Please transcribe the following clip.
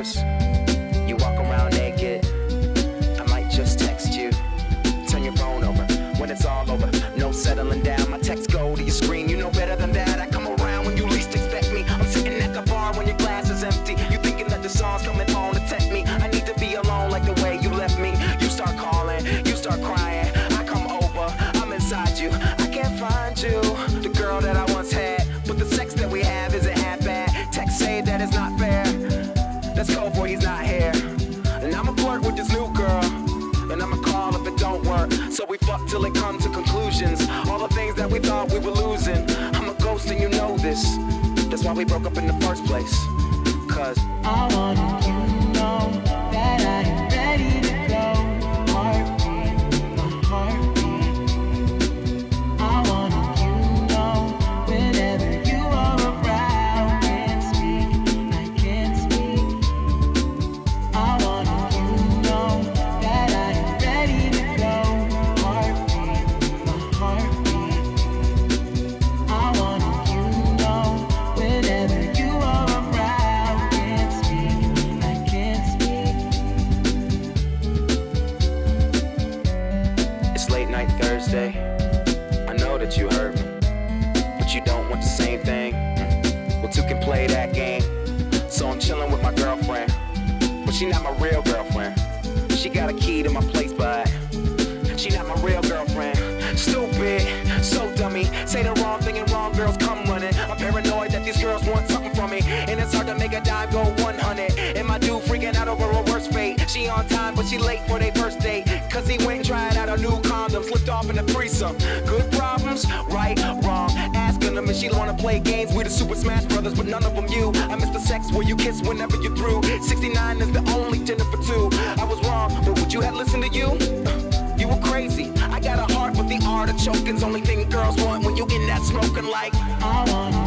You walk around naked. I might just text you. Turn your phone over when it's all over. No settling down. My text go So we fuck till it comes to conclusions. All the things that we thought we were losing. I'm a ghost and you know this. That's why we broke up in the first place. Cause I want night Thursday. I know that you heard me, but you don't want the same thing. Well, two can play that game. So I'm chilling with my girlfriend, but she not my real girlfriend. She got a key to my place, but she not my real girlfriend. Stupid, so dummy. Say the wrong thing and wrong girls come running. I'm paranoid that these girls want something from me, and it's hard to make a dime go 100. And my dude freaking out over a worst fate. She on time, but she late for their first date. A new condom, slipped off in a threesome. Good problems, right, wrong. Asking them if she wanna play games. We the Super Smash Brothers, but none of them you. I miss the sex where you kiss whenever you're through. 69 is the only dinner for two. I was wrong, but would you have listened to you? You were crazy. I got a heart, but the art of choking's only thing girls want when you in that smoking like. I